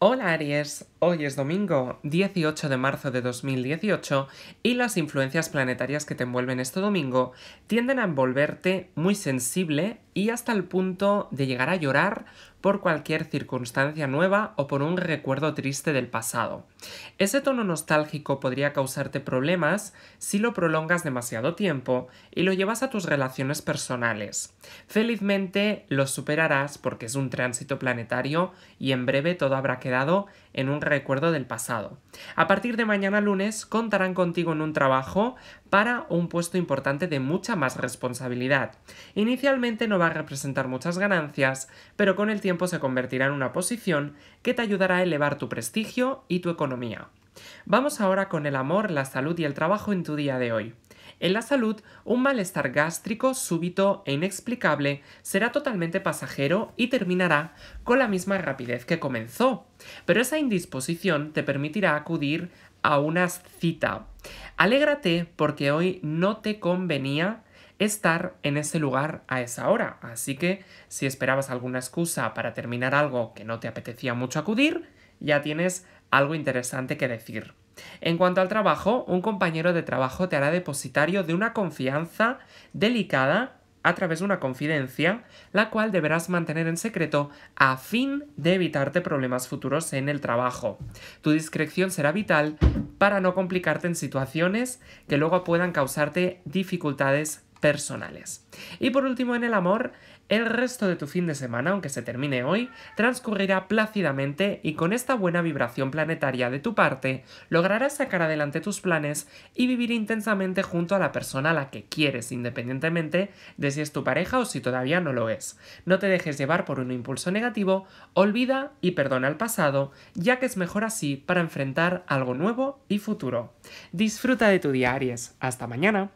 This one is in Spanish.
Hola Aries, hoy es domingo 18 de marzo de 2018 y las influencias planetarias que te envuelven este domingo tienden a envolverte muy sensible y hasta el punto de llegar a llorar por cualquier circunstancia nueva o por un recuerdo triste del pasado. Ese tono nostálgico podría causarte problemas si lo prolongas demasiado tiempo y lo llevas a tus relaciones personales. Felizmente lo superarás porque es un tránsito planetario y en breve todo habrá quedado en un recuerdo del pasado. A partir de mañana lunes contarán contigo en un trabajo para un puesto importante de mucha más responsabilidad. Inicialmente no va a representar muchas ganancias, pero con el tiempo se convertirá en una posición que te ayudará a elevar tu prestigio y tu economía. Vamos ahora con el amor, la salud y el trabajo en tu día de hoy. En la salud, un malestar gástrico súbito e inexplicable será totalmente pasajero y terminará con la misma rapidez que comenzó. Pero esa indisposición te permitirá acudir a una cita. Alégrate porque hoy no te convenía estar en ese lugar a esa hora. Así que si esperabas alguna excusa para terminar algo que no te apetecía mucho acudir, ya tienes algo interesante que decir. En cuanto al trabajo, un compañero de trabajo te hará depositario de una confianza delicada a través de una confidencia, la cual deberás mantener en secreto a fin de evitarte problemas futuros en el trabajo. Tu discreción será vital para no complicarte en situaciones que luego puedan causarte dificultades personales. Y por último, en el amor, el resto de tu fin de semana, aunque se termine hoy, transcurrirá plácidamente y con esta buena vibración planetaria de tu parte, lograrás sacar adelante tus planes y vivir intensamente junto a la persona a la que quieres, independientemente de si es tu pareja o si todavía no lo es. No te dejes llevar por un impulso negativo, olvida y perdona el pasado, ya que es mejor así para enfrentar algo nuevo y futuro. Disfruta de tu día, Aries. Hasta mañana.